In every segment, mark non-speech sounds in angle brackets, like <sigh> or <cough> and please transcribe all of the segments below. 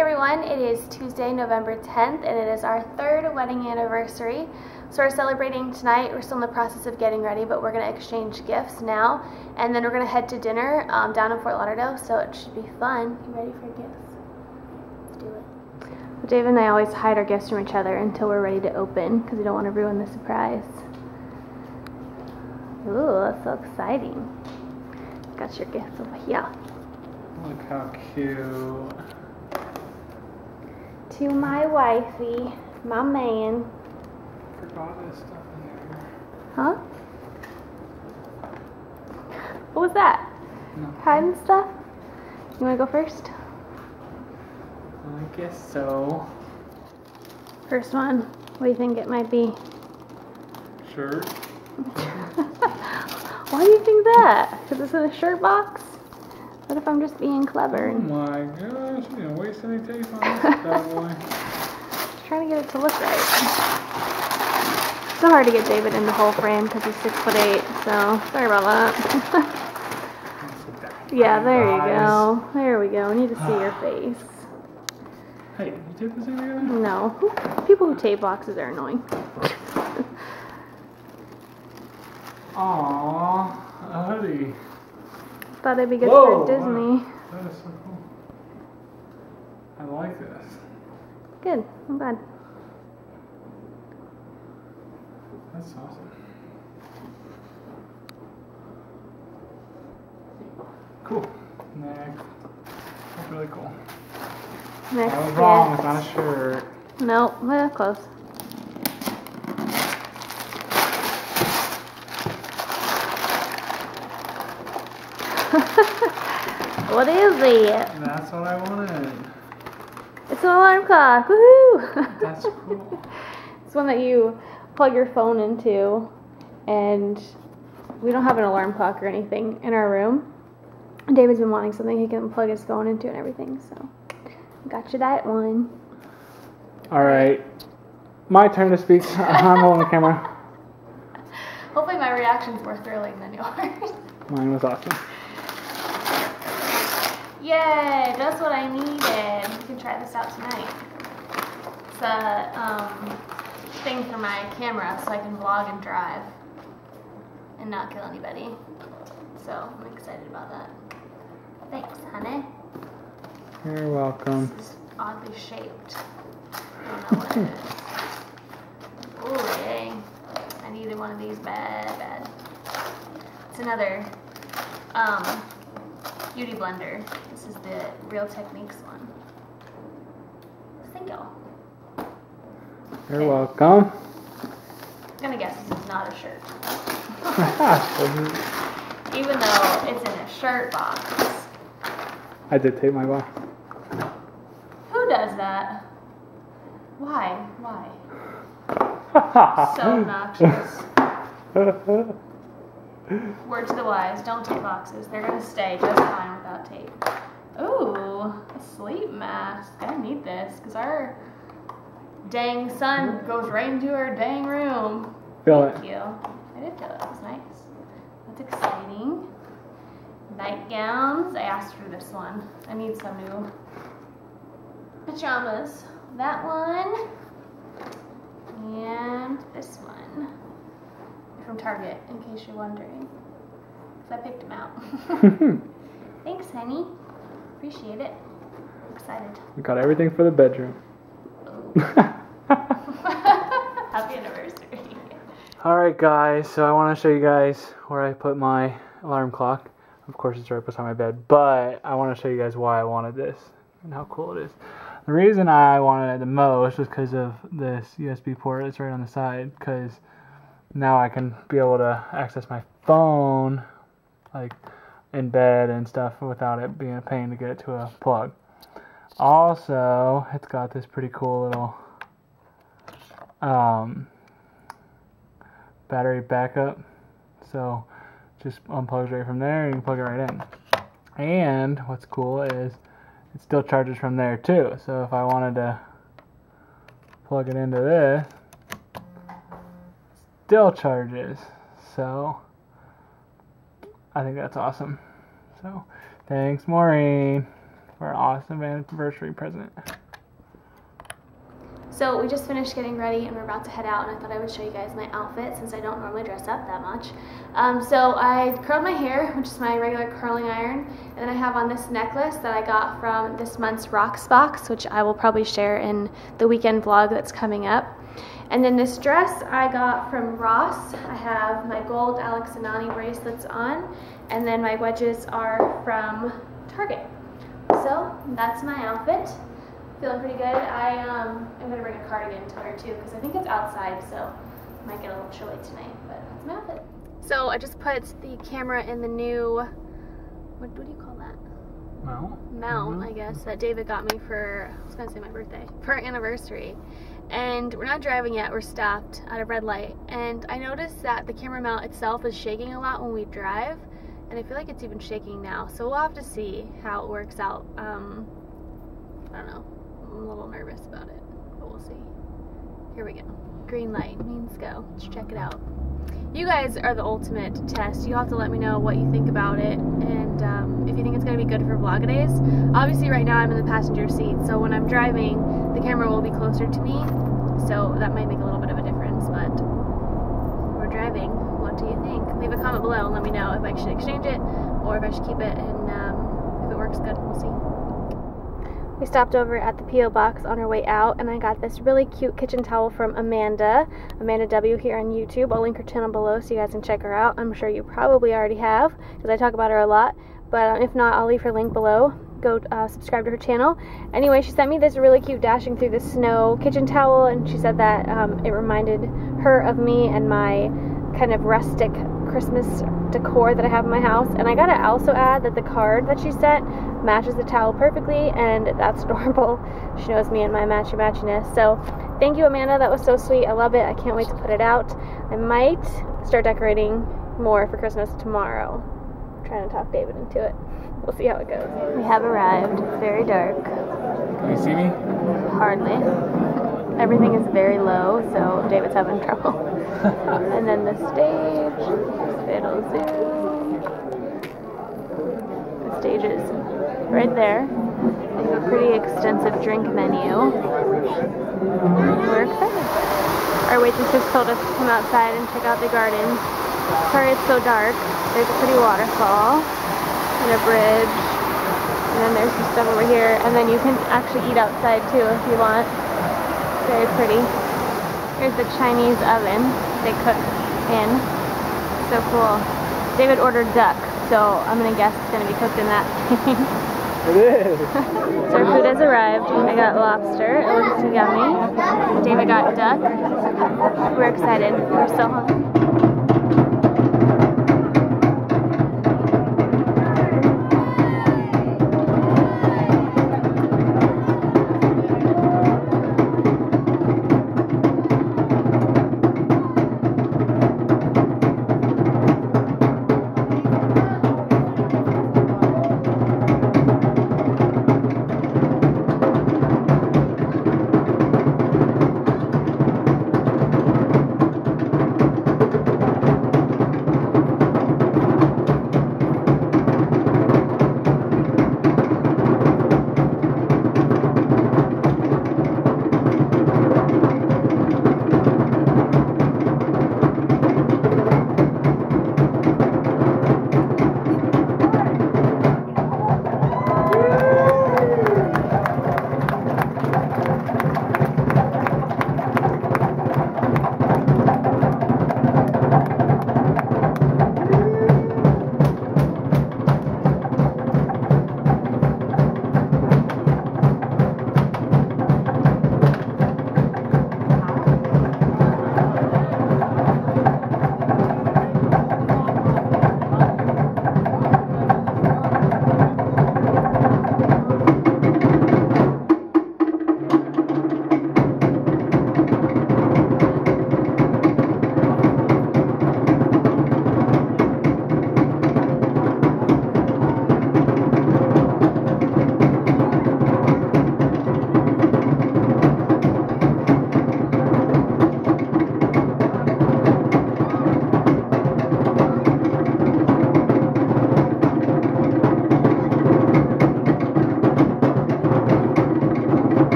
Everyone, it is Tuesday, November 10th, and it is our third wedding anniversary. So we're celebrating tonight. We're still in the process of getting ready, but we're going to exchange gifts now, and then we're going to head to dinner um, down in Fort Lauderdale, so it should be fun. You ready for gifts? Let's do it. David and I always hide our gifts from each other until we're ready to open, because we don't want to ruin the surprise. Ooh, that's so exciting. Got your gifts over here. Look how cute. To my wifey, my man. Forgot this stuff in there. Huh? What was that? No. Hiding stuff? You wanna go first? I guess so. First one. What do you think it might be? Shirt. <laughs> Why do you think that? Because it's in a shirt box? What if I'm just being clever Oh my gosh, you didn't waste any tape on <laughs> this bad boy. trying to get it to look right? So hard to get David in the whole frame because he's six foot eight, so sorry about that. <laughs> yeah, there you go. There we go. We need to see your <sighs> face. Hey, you tape this together? No. People who tape boxes are annoying. <laughs> Aww, a hoodie. Thought it'd be good Whoa, for Disney. That is so cool. I like this. Good. I'm glad. That's awesome. Cool. Next. That's really cool. Next I was wrong. It's not a shirt. Nope. Well, close. What is it? That's what I wanted. It's an alarm clock. Woohoo! <laughs> That's cool. it's one that you plug your phone into, and we don't have an alarm clock or anything in our room. David's been wanting something he can plug his phone into and everything, so got you that one. All right. My turn to speak. <laughs> I'm holding the camera. <laughs> Hopefully, my reaction's more thrilling than yours. Mine was awesome. Yay, that's what I needed. You can try this out tonight. It's a um, thing for my camera so I can vlog and drive and not kill anybody. So I'm excited about that. Thanks, honey. You're welcome. This is oddly shaped. I don't know what it is. <laughs> Ooh, yay. I needed one of these bad, bad. It's another um, beauty blender. Is the Real Techniques one. Thank y'all. You're welcome. I'm gonna guess this is not a shirt. <laughs> Even though it's in a shirt box. I did tape my box. Who does that? Why? Why? So obnoxious. <laughs> Word to the wise, don't tape boxes. They're gonna stay just fine without tape. Ooh, a sleep mask. I need this because our dang sun goes right into our dang room. Feel it. You. I did feel it. That was nice. That's exciting. Nightgowns. I asked for this one. I need some new pajamas. That one. And this one. From Target, in case you're wondering. Because I picked them out. <laughs> <laughs> Thanks, honey. Appreciate it. excited. we got everything for the bedroom. <laughs> Happy anniversary. Alright guys, so I want to show you guys where I put my alarm clock. Of course it's right beside my bed, but I want to show you guys why I wanted this and how cool it is. The reason I wanted it the most was because of this USB port that's right on the side, because now I can be able to access my phone like in bed and stuff without it being a pain to get it to a plug. Also, it's got this pretty cool little um, battery backup. So just unplugs right from there and you can plug it right in. And what's cool is it still charges from there too. So if I wanted to plug it into this, still charges. So I think that's awesome. So thanks Maureen. for an awesome anniversary present. So we just finished getting ready and we're about to head out and I thought I would show you guys my outfit since I don't normally dress up that much. Um, so I curled my hair, which is my regular curling iron, and then I have on this necklace that I got from this month's Rocksbox, which I will probably share in the weekend vlog that's coming up. And then this dress I got from Ross. I have my gold Alex and Ani bracelets on, and then my wedges are from Target. So that's my outfit. Feeling pretty good. I um, I'm gonna bring a cardigan to wear too because I think it's outside, so it might get a little chilly tonight. But that's my outfit. So I just put the camera in the new what, what do you call? Mount. Mount, Mhm. I guess that David got me for I was gonna say my birthday for our anniversary. And we're not driving yet. We're stopped at a red light, and I noticed that the camera mount itself is shaking a lot when we drive, and I feel like it's even shaking now. So we'll have to see how it works out. Um, I don't know. I'm a little nervous about it, but we'll see. Here we go. Green light means go. Let's check it out. You guys are the ultimate test. You have to let me know what you think about it and um, if you think it's going to be good for Vlogidays. Obviously, right now I'm in the passenger seat, so when I'm driving, the camera will be closer to me, so that might make a little bit of a difference, but we're driving. What do you think? Leave a comment below and let me know if I should exchange it or if I should keep it, and um, if it works good, we'll see. We stopped over at the P.O. Box on our way out, and I got this really cute kitchen towel from Amanda, Amanda W. here on YouTube. I'll link her channel below so you guys can check her out. I'm sure you probably already have, because I talk about her a lot. But uh, if not, I'll leave her link below. Go uh, subscribe to her channel. Anyway, she sent me this really cute dashing through the snow kitchen towel, and she said that um, it reminded her of me and my kind of rustic Christmas decor that I have in my house. And I gotta also add that the card that she sent matches the towel perfectly, and that's <laughs> adorable. She knows me and my matchy matchiness. So thank you, Amanda. That was so sweet. I love it. I can't wait to put it out. I might start decorating more for Christmas tomorrow. I'm trying to talk David into it. We'll see how it goes. We have arrived. It's very dark. Can you see me? Hardly. Everything is very low, so David's having trouble. <laughs> and then the stage, Fiddle Zoo. The stage is right there. They have a pretty extensive drink menu. We're excited. Our waitress just told us to come outside and check out the gardens. Sorry it's so dark. There's a pretty waterfall and a bridge. And then there's some stuff over here. And then you can actually eat outside too if you want. Very pretty. Here's the Chinese oven they cook in. So cool. David ordered duck, so I'm gonna guess it's gonna be cooked in that. It is. so our food has arrived. I got lobster. It looks yummy. David got duck. We're excited. We're so hungry.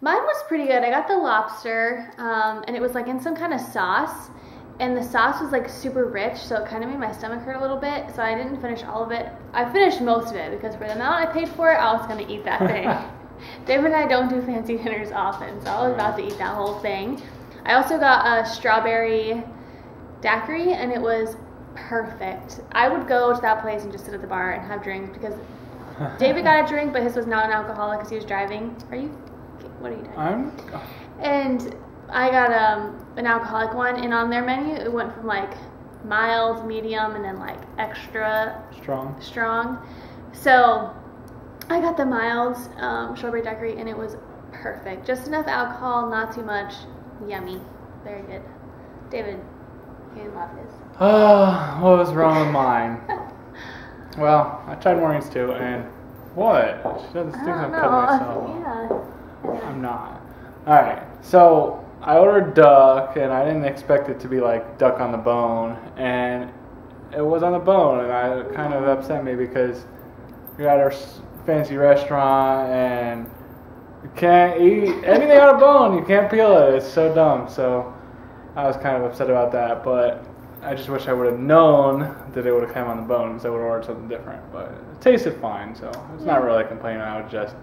Mine was pretty good. I got the lobster, um, and it was like in some kind of sauce. And the sauce was like super rich, so it kind of made my stomach hurt a little bit. So I didn't finish all of it. I finished most of it because for the amount I paid for it, I was gonna eat that thing. <laughs> David and I don't do fancy dinners often, so I was about to eat that whole thing. I also got a strawberry daiquiri, and it was perfect. I would go to that place and just sit at the bar and have drinks because <laughs> David got a drink, but his was not an alcoholic because he was driving. Are you? What are you doing? I'm. And I got um, an alcoholic one, and on their menu it went from like mild, medium, and then like extra Strong. strong. So I got the mild um, strawberry daiquiri, and it was perfect. Just enough alcohol, not too much. Yummy, very good. David, you love his. Oh, <sighs> what was wrong with mine? <laughs> Well, I tried mornings too, and what? She doesn't think don't I'm myself. <laughs> Yeah. I'm not. Alright, so I ordered duck, and I didn't expect it to be like duck on the bone, and it was on the bone, and I kind of upset me because you're at our fancy restaurant, and you can't eat anything on a bone. You can't peel it. It's so dumb. So I was kind of upset about that, but I just wish I would have known that it would have come on the bone because I would have ordered something different. But it tasted fine, so it's not really complaining. I would just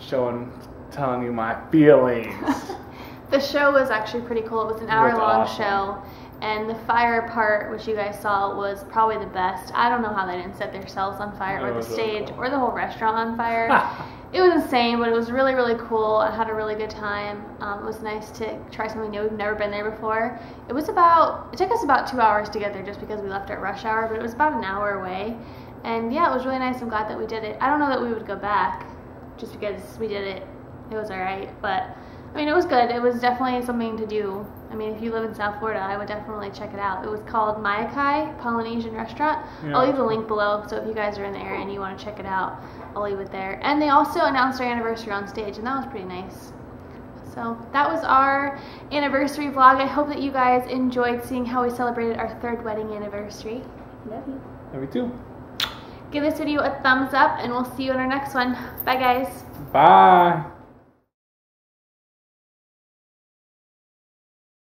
showing, telling you my feelings. <laughs> The show was actually pretty cool. It was an hour was long awesome. show, and the fire part, which you guys saw, was probably the best. I don't know how they didn't set themselves on fire, It or the was really stage, cool. or the whole restaurant on fire. <laughs> it was insane, but it was really, really cool. I had a really good time. Um, it was nice to try something new. We've never been there before. It was about, it took us about two hours to get there just because we left at rush hour, but it was about an hour away. And yeah, it was really nice. I'm glad that we did it. I don't know that we would go back just because we did it. It was alright, but I mean, it was good. It was definitely something to do. I mean, if you live in South Florida, I would definitely check it out. It was called Mai-Kai Polynesian Restaurant. Yeah. I'll leave the link below, so if you guys are in the area and you want to check it out, I'll leave it there. And they also announced our anniversary on stage, and that was pretty nice. So that was our anniversary vlog. I hope that you guys enjoyed seeing how we celebrated our third wedding anniversary. Love you. Me too. Give this video a thumbs up, and we'll see you in our next one. Bye, guys. Bye.